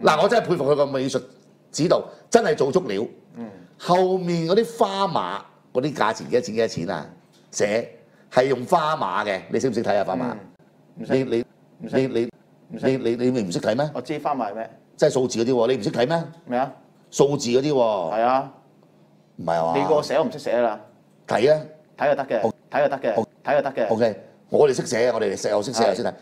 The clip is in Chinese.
嗱，我真係佩服佢個美術指導，真係做足料。嗯，後面嗰啲花碼嗰啲價錢幾多錢幾多錢啊？寫係用花碼嘅，你識唔識睇啊？花碼？唔使，你你你你你你你唔識睇咩？我知花馬係咩？即係數字嗰啲喎，你唔識睇咩？咩啊？數字嗰啲喎。係啊，唔係啊？你個寫我唔識寫啦。睇啊，睇就得嘅，睇就得嘅，睇就得嘅。O K，我哋識寫，我哋寫我識寫我識睇。